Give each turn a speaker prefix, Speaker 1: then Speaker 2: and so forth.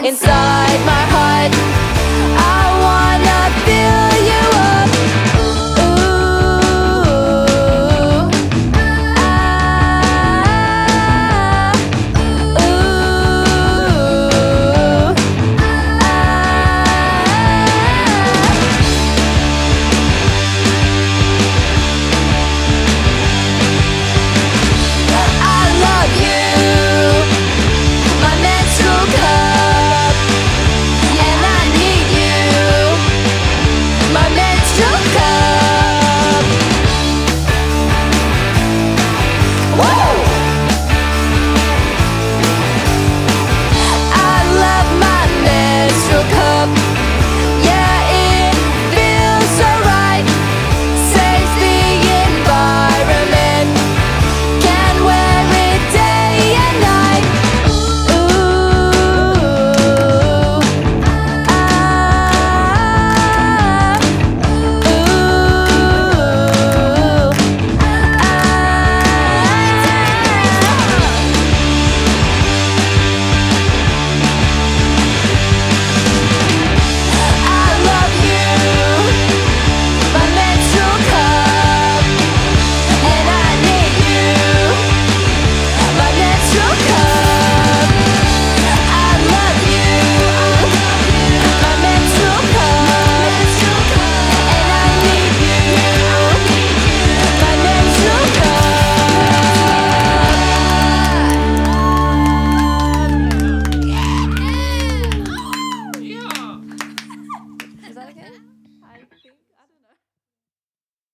Speaker 1: inside my heart.